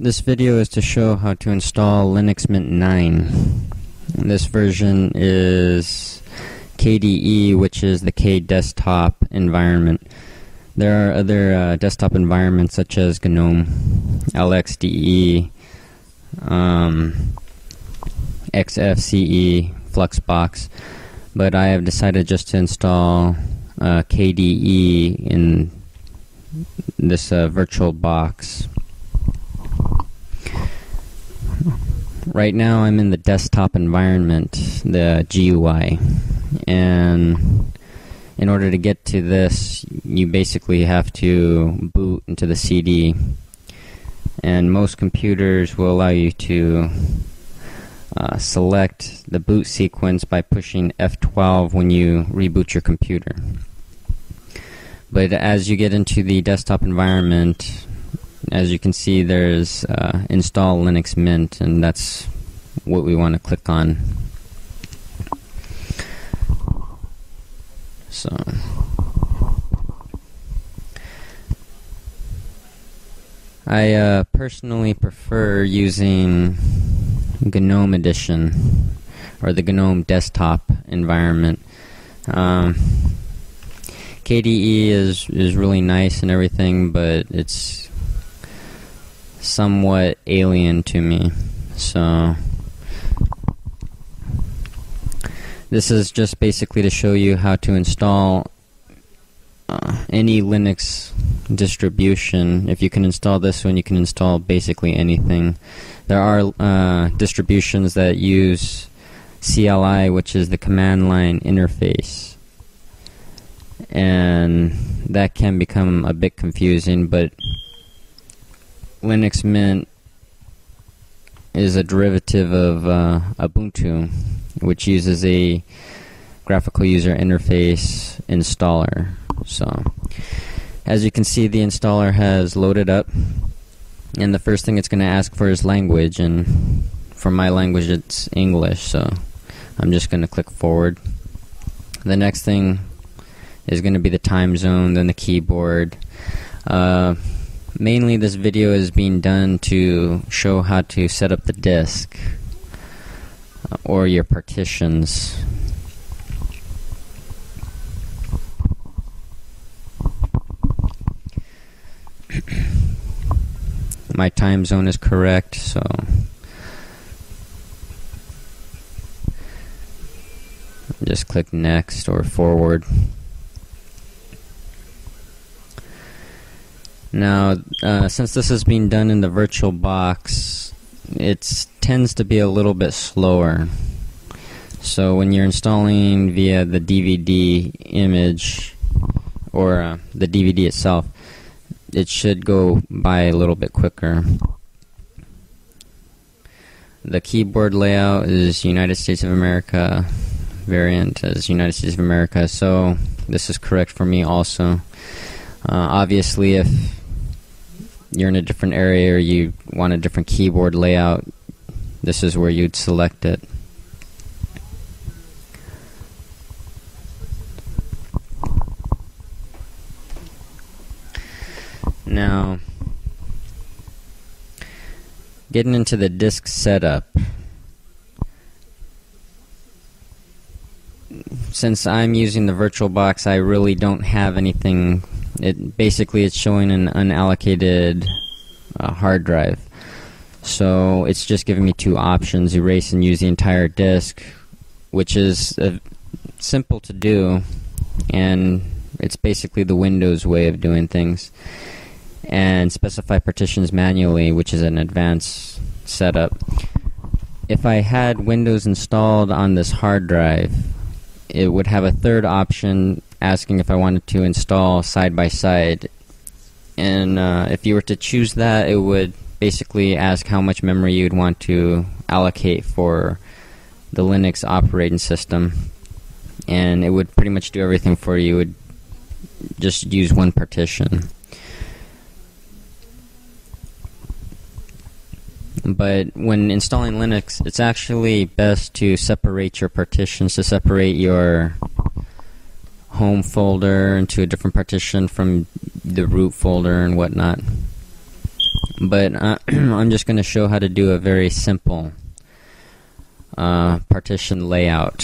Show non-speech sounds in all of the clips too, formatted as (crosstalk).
This video is to show how to install Linux Mint 9. This version is KDE, which is the K desktop environment. There are other uh, desktop environments such as GNOME, LXDE, um, XFCE, Fluxbox, but I have decided just to install uh, KDE in this uh, virtual box. Right now, I'm in the desktop environment, the GUI, and in order to get to this, you basically have to boot into the CD. And most computers will allow you to uh, select the boot sequence by pushing F12 when you reboot your computer. But as you get into the desktop environment, as you can see, there's uh, install Linux Mint, and that's what we want to click on. So. I uh, personally prefer using GNOME Edition or the GNOME desktop environment. Um, KDE is is really nice and everything, but it's somewhat alien to me. So this is just basically to show you how to install uh, any Linux distribution. If you can install this one, you can install basically anything. There are uh, distributions that use CLI, which is the command line interface. And that can become a bit confusing, but Linux Mint is a derivative of uh, Ubuntu, which uses a graphical user interface installer. So, as you can see, the installer has loaded up, and the first thing it's going to ask for is language, and for my language, it's English. So, I'm just going to click forward. The next thing is going to be the time zone, then the keyboard. Uh, Mainly this video is being done to show how to set up the disk uh, or your partitions. (coughs) My time zone is correct, so just click next or forward. Now, uh, since this is being done in the virtual box, it tends to be a little bit slower. So when you're installing via the DVD image or uh, the DVD itself, it should go by a little bit quicker. The keyboard layout is United States of America variant as United States of America, so this is correct for me also. Uh, obviously, if you're in a different area or you want a different keyboard layout, this is where you'd select it. Now, getting into the disk setup. Since I'm using the VirtualBox, I really don't have anything it basically it's showing an unallocated uh, hard drive. So it's just giving me two options: erase and use the entire disk, which is uh, simple to do, and it's basically the Windows way of doing things. And specify partitions manually, which is an advanced setup. If I had Windows installed on this hard drive, it would have a third option asking if I wanted to install side by side. And uh, if you were to choose that, it would basically ask how much memory you'd want to allocate for the Linux operating system. And it would pretty much do everything for you. It would just use one partition. But when installing Linux, it's actually best to separate your partitions, to separate your home folder into a different partition from the root folder and whatnot. but uh, (clears throat) I'm just going to show how to do a very simple uh, partition layout.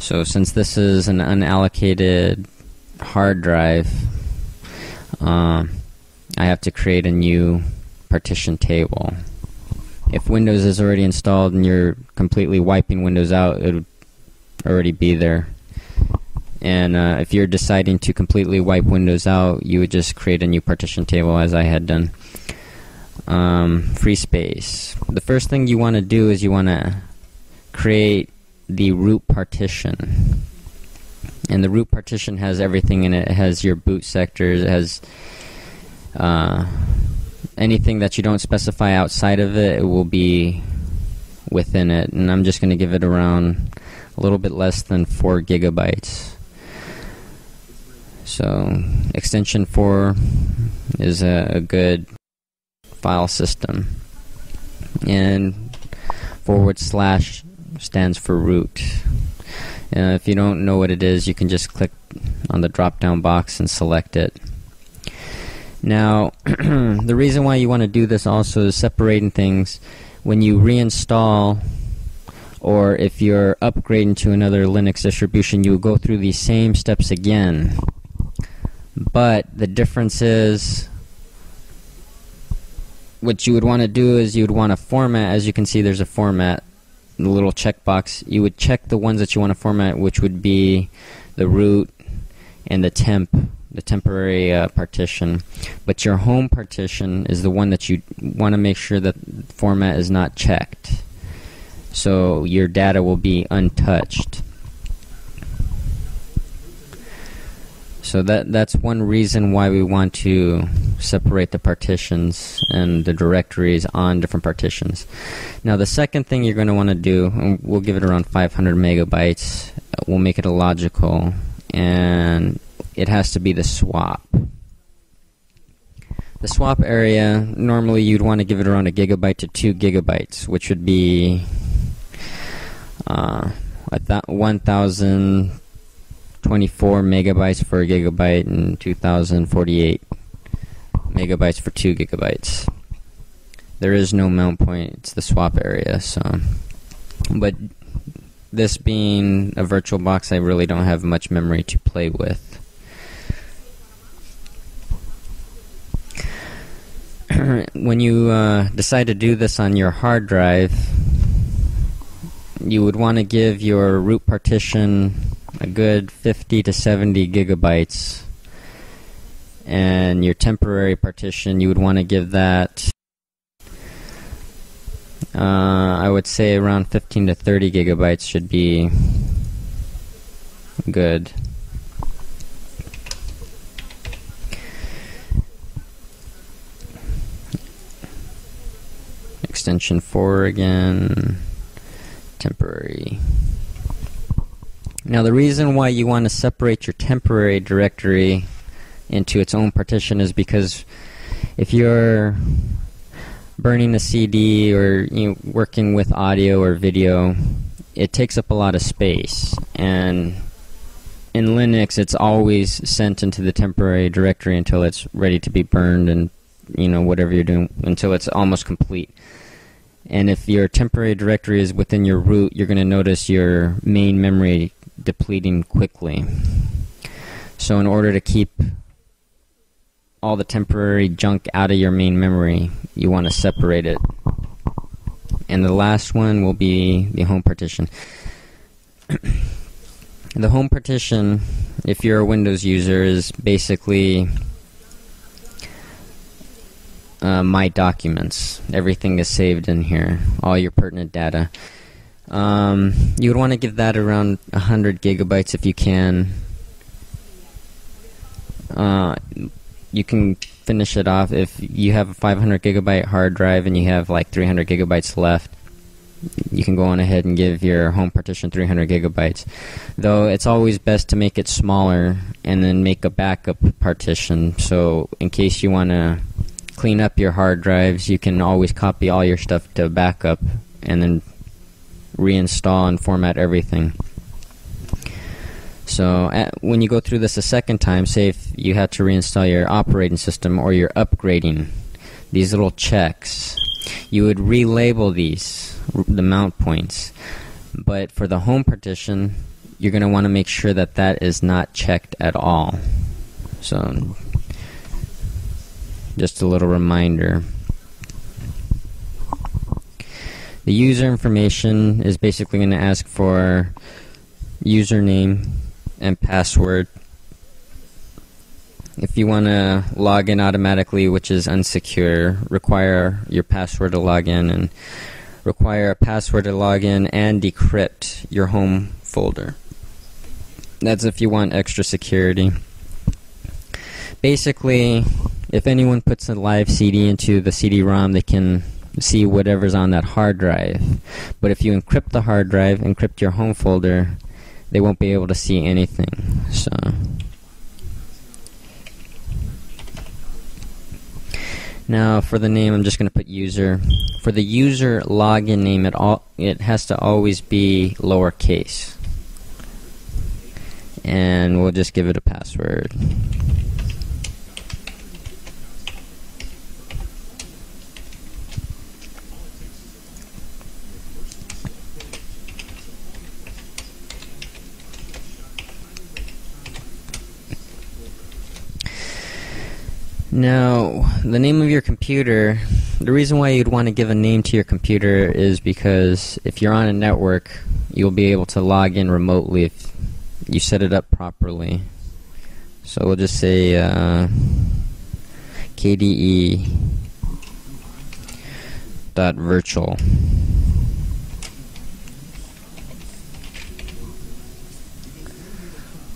So since this is an unallocated hard drive, uh, I have to create a new partition table. If Windows is already installed and you're completely wiping Windows out, it would already be there. And uh, if you're deciding to completely wipe Windows out, you would just create a new partition table as I had done. Um, free space. The first thing you want to do is you want to create the root partition. And the root partition has everything in it. It has your boot sectors, it has uh, anything that you don't specify outside of it, it will be within it. And I'm just going to give it around a little bit less than 4 gigabytes. So extension 4 is a, a good file system. And forward slash stands for root. Uh, if you don't know what it is, you can just click on the drop down box and select it. Now, (clears throat) the reason why you want to do this also is separating things. When you reinstall, or if you're upgrading to another Linux distribution, you will go through these same steps again. But the difference is what you would want to do is you would want to format, as you can see, there's a format, the little checkbox. You would check the ones that you want to format, which would be the root and the temp, the temporary uh, partition. But your home partition is the one that you want to make sure that format is not checked. So your data will be untouched. So that that's one reason why we want to separate the partitions and the directories on different partitions. Now the second thing you're going to want to do, we'll give it around 500 megabytes. We'll make it illogical, and it has to be the swap. The swap area, normally you'd want to give it around a gigabyte to two gigabytes, which would be uh, 1,000 24 megabytes for a gigabyte and 2048 megabytes for 2 gigabytes. There is no mount point, it's the swap area, so. But this being a virtual box, I really don't have much memory to play with. (clears throat) when you uh, decide to do this on your hard drive, you would want to give your root partition a good 50 to 70 gigabytes. And your temporary partition, you would want to give that, uh, I would say around 15 to 30 gigabytes should be good. Extension 4 again, temporary. Now, the reason why you want to separate your temporary directory into its own partition is because if you're burning a CD or you know, working with audio or video, it takes up a lot of space. And in Linux, it's always sent into the temporary directory until it's ready to be burned and you know whatever you're doing until it's almost complete. And if your temporary directory is within your root, you're going to notice your main memory depleting quickly. So, in order to keep all the temporary junk out of your main memory, you want to separate it. And the last one will be the home partition. (clears throat) the home partition, if you're a Windows user, is basically uh, my documents. Everything is saved in here, all your pertinent data. Um, you would want to give that around 100 gigabytes if you can. Uh, you can finish it off if you have a 500 gigabyte hard drive and you have like 300 gigabytes left. You can go on ahead and give your home partition 300 gigabytes. Though it's always best to make it smaller and then make a backup partition. So, in case you want to clean up your hard drives, you can always copy all your stuff to backup and then reinstall and format everything. So at, when you go through this a second time, say if you had to reinstall your operating system or you're upgrading these little checks. You would relabel these, the mount points. But for the home partition, you're going to want to make sure that that is not checked at all. So, just a little reminder. The user information is basically going to ask for username and password. If you want to log in automatically, which is unsecure, require your password to log in and require a password to log in and decrypt your home folder. That's if you want extra security. Basically, if anyone puts a live CD into the CD-ROM, they can see whatever's on that hard drive. But if you encrypt the hard drive, encrypt your home folder, they won't be able to see anything. So. Now for the name, I'm just going to put user. For the user login name, it all it has to always be lowercase, and we'll just give it a password. Now, the name of your computer, the reason why you'd want to give a name to your computer is because if you're on a network, you'll be able to log in remotely if you set it up properly. So we'll just say uh, KDE dot virtual.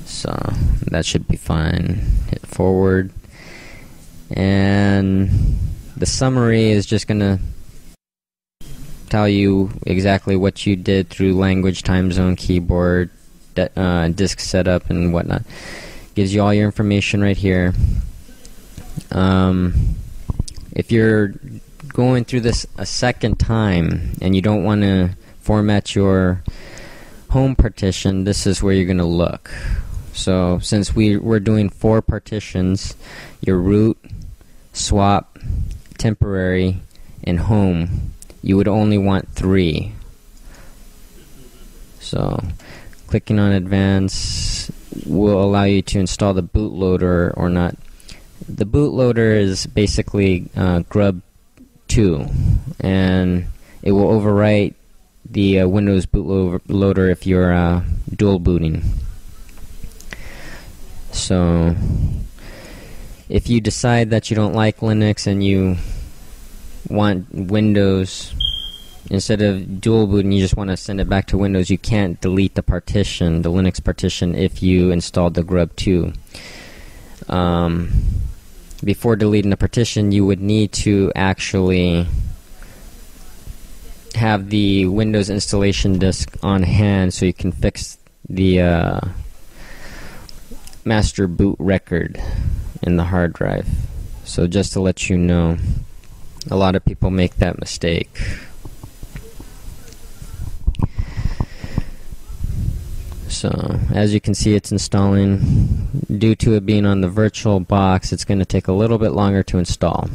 So that should be fine. Hit forward and the summary is just going to tell you exactly what you did through language, time zone, keyboard, uh, disk setup, and whatnot. Gives you all your information right here. Um, if you're going through this a second time and you don't want to format your home partition, this is where you're going to look. So since we, we're doing four partitions, your root, swap, temporary, and home, you would only want three. So, clicking on advance will allow you to install the bootloader or not. The bootloader is basically uh, Grub 2, and it will overwrite the uh, Windows bootloader if you're uh, dual booting. So, if you decide that you don't like Linux and you want Windows instead of dual boot and you just want to send it back to Windows, you can't delete the partition, the Linux partition, if you installed the Grub 2. Um, before deleting the partition, you would need to actually have the Windows installation disk on hand so you can fix the uh, master boot record in the hard drive. So just to let you know, a lot of people make that mistake. So as you can see it's installing. Due to it being on the virtual box, it's going to take a little bit longer to install.